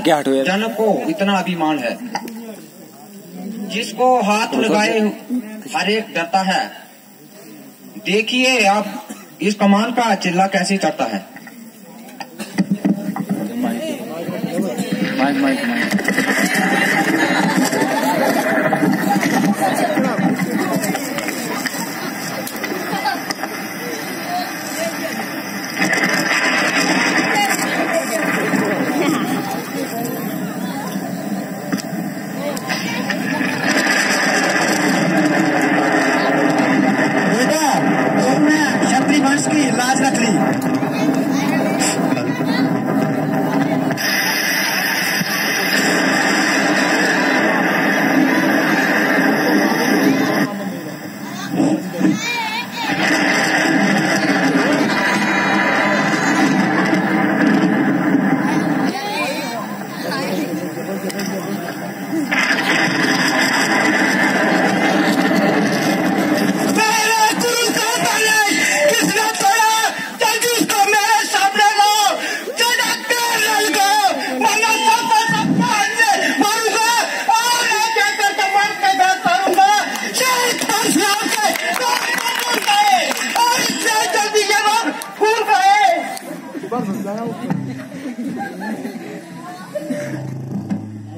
क्या हटो यार? जनक को इतना अभिमान है? जिसको हाथ लगाए हर एक डरता है। देखिए आप इस कमान का चिल्ला कैसे चढ़ता है? Mic mic mic.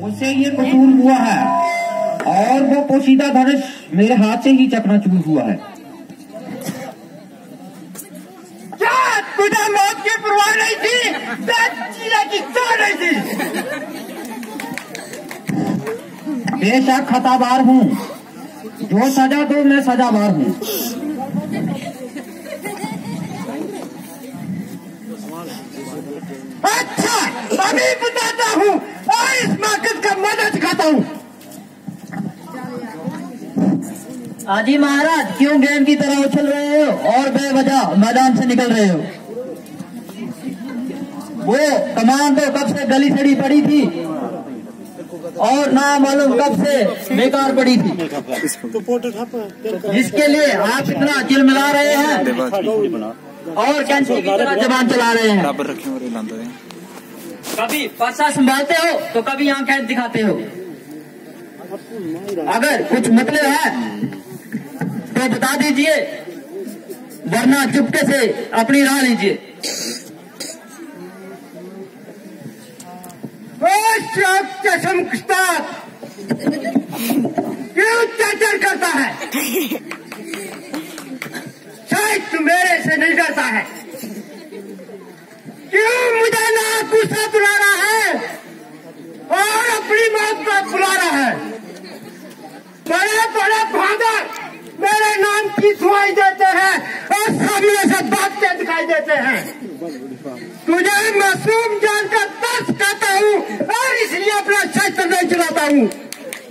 मुझसे ये कसूर हुआ है। और वो पोशीदा धनुष मेरे हाथ से ही चकना चकनाचूर हुआ है। क्या तुझे मौत की परवाह नहीं थी? की नहीं थी। बेशक खताबार हूँ। जो सजा दो, मैं सजावार हूँ। अच्छा अभी बताता हूँ। का दिखाता हूँ। आजी महाराज, क्यों गेंद की तरह उछल रहे हो और बेवजह मैदान से निकल रहे हो? वो कमान तो कब से गली सड़ी पड़ी थी और ना मालूम कब से बेकार पड़ी थी। जिसके लिए आप इतना चिल मिला रहे हैं और कैंची की तरह जबान चला रहे हैं बराबर रखे और लांदा है कभी पर्सा संभालते हो तो कभी आँखें दिखाते हो। अगर कुछ मतलब है तो बता दीजिए वरना चुपके से अपनी राह लीजिए। क्यों चर्चर करता है? शायद मेरे से नहीं डरता है क्यों मुझे गुस्सा बुला रहा है और अपनी मौत बुला रहा है। बड़े बड़े फादर मेरे नाम की सुनाई देते हैं और सामने से बातते दिखाई देते हैं। तुझे मासूम जानकर तरस खाता हूँ और इसलिए अपना शस्त्र नहीं चलाता हूँ।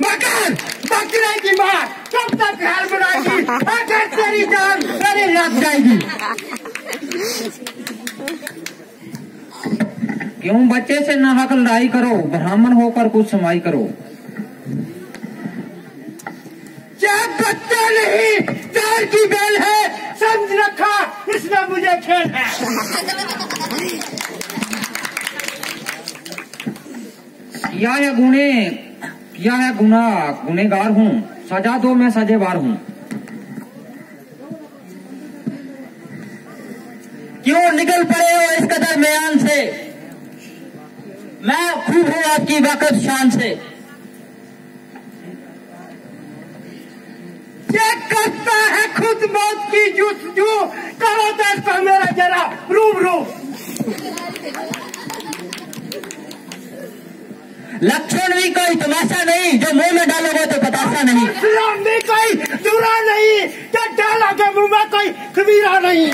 मगर बकरे की माँ कब तक घर बनाएगी? अगर तेरी जान तेरी लग जाएगी। क्यों बच्चे से नाहक लड़ाई करो? ब्राह्मण होकर कुछ समाई करो। बच्चा नहीं चार की बेल है समझ रखा इसमें मुझे खेल है। किया है गुने? किया है गुना? गुनेगार हूँ। सजा दो मैं सजेवार हूँ। क्यों निकल पड़े हो इस कदर मैदान से? मैं खूब हूँ आपकी वक़्त शान से। ये करता है खुद मौत की जुस्तजू करो देखता मेरा जरा रूम रूम लक्षण भी कोई, तमाशा नहीं। जो मुँह में डालोगे तो बताशा नहीं। कोई, दूरा नहीं। क्या डाला के मुँह में कोई, कबीरा नहीं।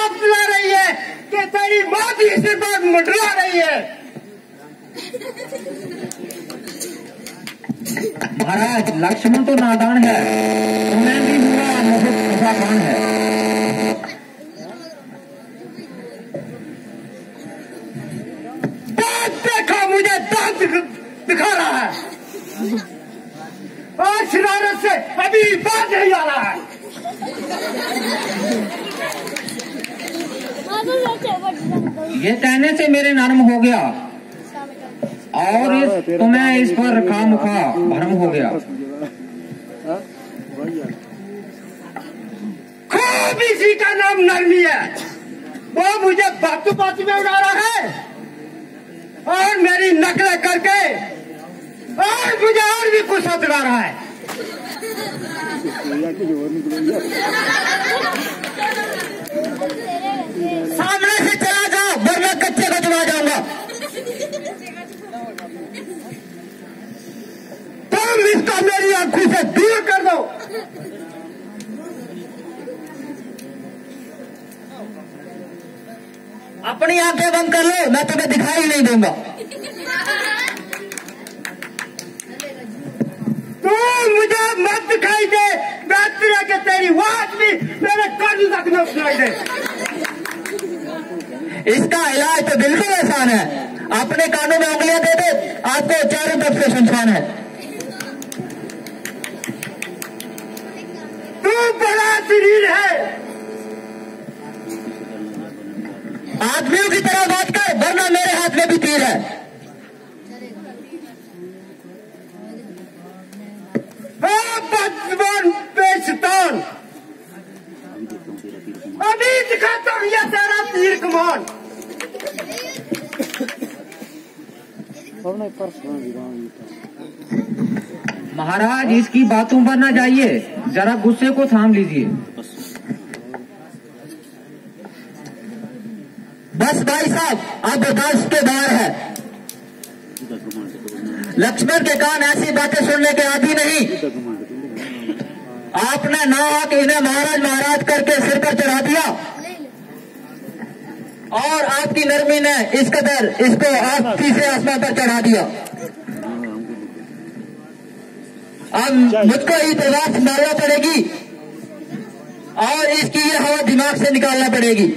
बात बुला रही है तो तेरी माँ भी इसी बात मुटला रही है। महाराज, लक्ष्मण तो नादान है। मैं भी हुआ है। दांत मुझे दांत दिखा रहा है। और शरारत से अभी ये कहने से मेरे नरम हो गया। और इस तुम्हें इस पर काम खा भरम हो गया। खूब इसी का नाम नरमी है। वो मुझे बातों बातों में उड़ा रहा है। और मेरी नकल करके और मुझे और भी गुस्सा दिला रहा है सामने से चला जाओ वरना कच्चे को चुरा जाऊँगा तुम इसका मेरी आँखों से दूर कर दो। अपनी आँखें बंद कर लो, मैं तुम्हें दिखाई नहीं दूँगा। तू मुझे मत दिखाई दे, मैं तेरे के तेरी आवाज़ भी मेरे कान तक न सुनाई दे। इसका इलाज तो बिल्कुल आसान है। अपने कानों में उंगलियाँ दे दे, आपको चारों तरफ़ से सुनसान है। तू बड़ा शरीर है आदमियों की तरह बात कर वरना मेरे हाथ में भी तीर है। हाँ, अभी दिखाता हूँ ये तेरा तीर कमान महाराज, इसकी बातों पर ना जाइए। जरा गुस्से को थाम लीजिए। बस भाई साहब, अब बर्दाश्त के बाहर है। लक्ष्मण के कान ऐसी बातें सुनने के आदि नहीं। आपने ना आके इन्हें महाराज महाराज करके सिर पर चढ़ा दिया। और आपकी नरमी ने इस कदर इसको आप तीसरे आसमान पर चढ़ा दिया। अब मुझको ही प्रवास संभालना पड़ेगी। और इसकी ये हवा दिमाग से निकालना पड़ेगी।